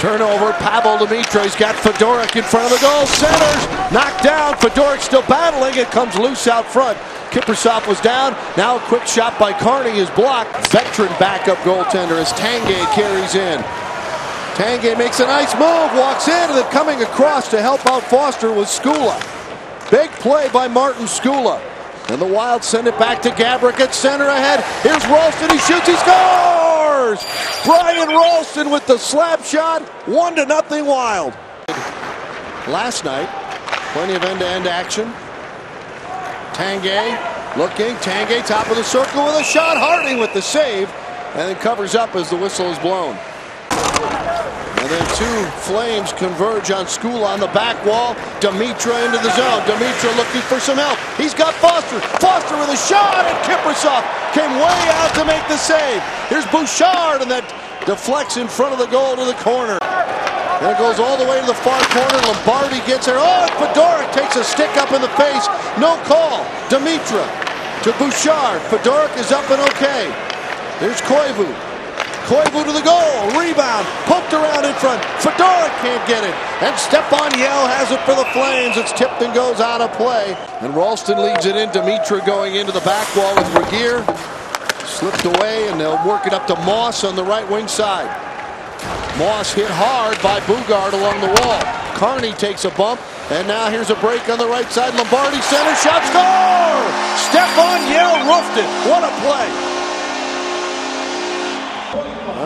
Turnover, Pavel Demitra. He's got Fedoruk in front of the goal. Centers, knocked down. Fedoruk still battling. It comes loose out front. Kiprusoff was down. Now a quick shot by Carney is blocked. Veteran backup goaltender as Tanguay carries in. Tanguay makes a nice move, walks in, and then coming across to help out Foster was Skoula. Big play by Martin Skoula. And the Wild send it back to Gaborik at center ahead. Here's Rolston. He shoots. He scores! Brian Rolston with the slap shot. One to nothing Wild. Last night, plenty of end-to-end action. Tanguay looking. Tanguay top of the circle with a shot. Harding with the save. And then covers up as the whistle is blown. And two Flames converge on Skoula on the back wall. Demitra into the zone. Demitra looking for some help. He's got Foster. Foster with a shot, and Kiprusoff came way out to make the save. Here's Bouchard, and that deflects in front of the goal to the corner. And it goes all the way to the far corner. Lombardi gets there. Oh, Fedoruk takes a stick up in the face. No call. Demitra to Bouchard. Fedoruk is up and okay. There's Koivu. Koivu to the goal. Rebound. Poked around in front. Fedoruk can't get it. And Stephane Yelle has it for the Flames. It's tipped and goes out of play. And Rolston leads it in. Demitra going into the back wall with Regehr. Slipped away, and they'll work it up to Moss on the right wing side. Moss hit hard by Boogaard along the wall. Carney takes a bump, and now here's a break on the right side. Lombardi center shot score! Stephane Yelle roofed it. What a play!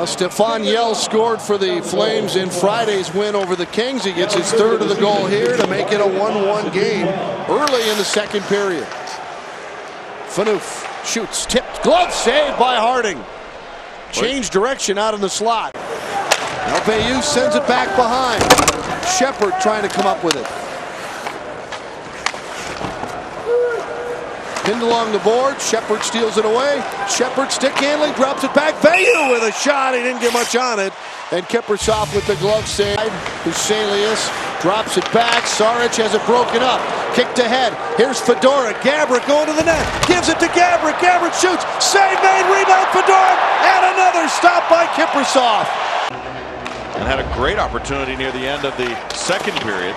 Well, Stephane Yelle scored for the Flames in Friday's win over the Kings. He gets his third of the goal here to make it a 1-1 game early in the second period. Phaneuf shoots, tipped, glove saved by Harding. Change direction out in the slot. LPU sends it back behind. Sheppard trying to come up with it. Pinned along the board. Sheppard steals it away. Sheppard stick handling, drops it back. Bayu with a shot. He didn't get much on it. And Kiprusoff with the glove save. Huselius drops it back. Sarich has it broken up. Kicked ahead. Here's Fedoruk. Gaborik going to the net. Gives it to Gaborik. Gaborik shoots. Save made. Rebound Fedoruk. And another stop by Kiprusoff and had a great opportunity near the end of the second period.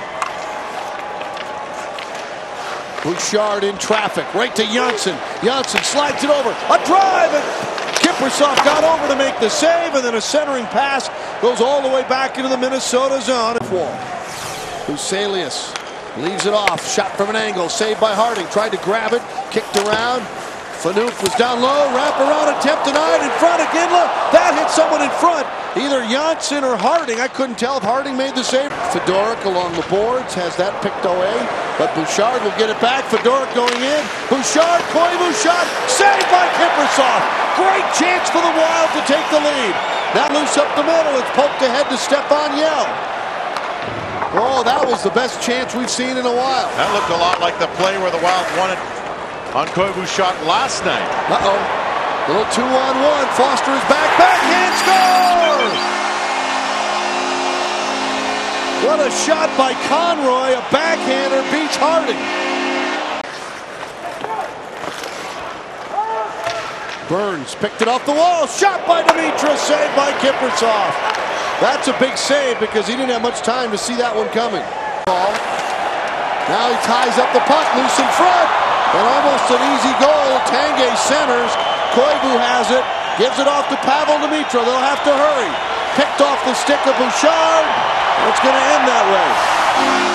Bouchard in traffic, right to Johnsson. Johnsson slides it over, a drive, and Kiprusoff got over to make the save, and then a centering pass goes all the way back into the Minnesota zone. Huselius leaves it off, shot from an angle, saved by Harding, tried to grab it, kicked around, Phaneuf was down low, wrap around attempt denied in front of Iginla. That hit someone in front, either Johnsson or Harding. I couldn't tell if Harding made the save. Fedoruk along the boards has that picked away, but Bouchard will get it back. Fedoruk going in. Bouchard, Koivu shot, saved by Kiprusoff. Great chance for the Wild to take the lead. Now loose up the middle. It's poked ahead to Stephane Yelle. Oh, that was the best chance we've seen in a while. That looked a lot like the play where the Wild won it on Koivu's shot last night. Uh-oh. Little two on one. Foster is back. Backhand score! What a shot by Conroy. A backhander beats Harding. Burns picked it off the wall. Shot by Demitra. Saved by Kiprusoff. That's a big save because he didn't have much time to see that one coming. Now he ties up the puck. Loose in front. And almost an easy goal. Tanguay centers. Koivu has it. Gives it off to Pavel Demitra. They'll have to hurry. Picked off the stick of Bouchard. It's going to end that way.